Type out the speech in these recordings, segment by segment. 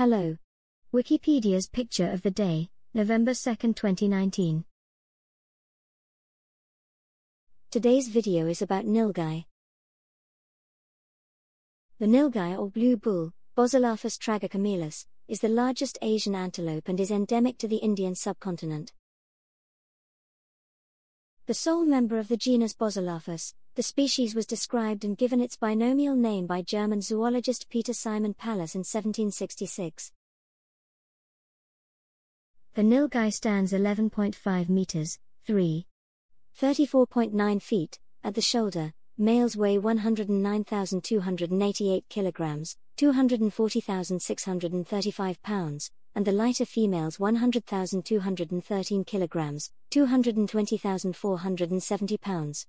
Hello. Wikipedia's picture of the day, November 2, 2019. Today's video is about nilgai. The nilgai or blue bull, Boselaphus tragocamelus, is the largest Asian antelope and is endemic to the Indian subcontinent. The sole member of the genus Boselaphus, the species was described and given its binomial name by German zoologist Peter Simon Pallas in 1766. The nilgai stands 11.5 meters, 3. 34.9 feet, at the shoulder. Males weigh 109,288 kilograms, 240,635 pounds, and the lighter females 100,213 kilograms, 220,470 pounds.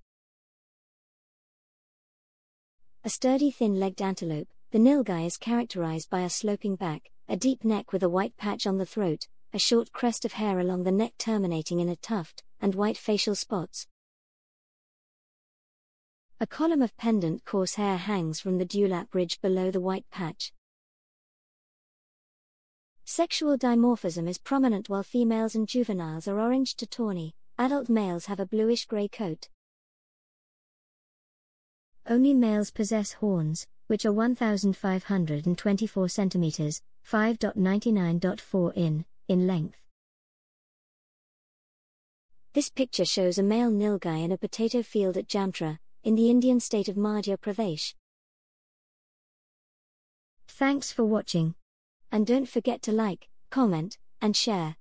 A sturdy thin-legged antelope, the nilgai is characterized by a sloping back, a deep neck with a white patch on the throat, a short crest of hair along the neck terminating in a tuft, and white facial spots. A column of pendant coarse hair hangs from the dewlap ridge below the white patch. Sexual dimorphism is prominent while females and juveniles are orange to tawny, adult males have a bluish gray coat. Only males possess horns, which are 1,524 cm, 5.99.4 in, in length. This picture shows a male nilgai in a potato field at Jamtra, in the Indian state of Madhya Pradesh. Thanks for watching. And don't forget to like, comment, and share.